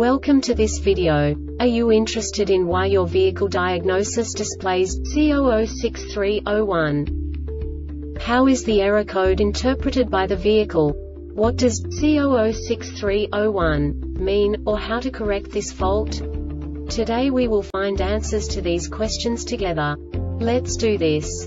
Welcome to this video. Are you interested in why your vehicle diagnosis displays C006301? How is the error code interpreted by the vehicle? What does C006301 mean, or how to correct this fault? Today we will find answers to these questions together. Let's do this.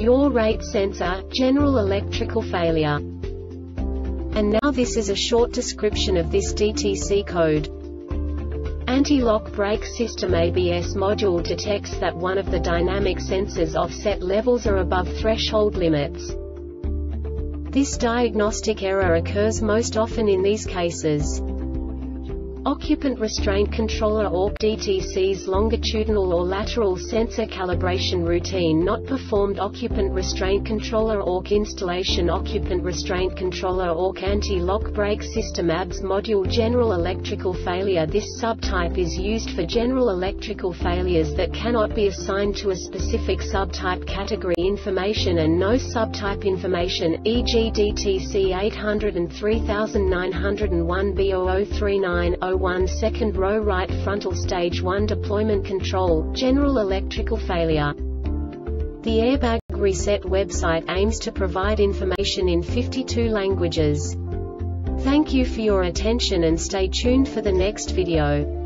Yaw rate sensor, general electrical failure. And now this is a short description of this DTC code. Anti-lock brake system ABS module detects that one of the dynamic sensors offset levels are above threshold limits. This diagnostic error occurs most often in these cases. Occupant Restraint Controller ORC DTC's longitudinal or lateral sensor calibration routine not performed Occupant Restraint Controller ORC installation Occupant Restraint Controller ORC anti-lock brake system ABS module General electrical failure This subtype is used for general electrical failures that cannot be assigned to a specific subtype category information and no subtype information, e.g. DTC 803901 B0039 01 second row right frontal stage 1 deployment control, general electrical failure. The Airbag Reset website aims to provide information in 52 languages. Thank you for your attention and stay tuned for the next video.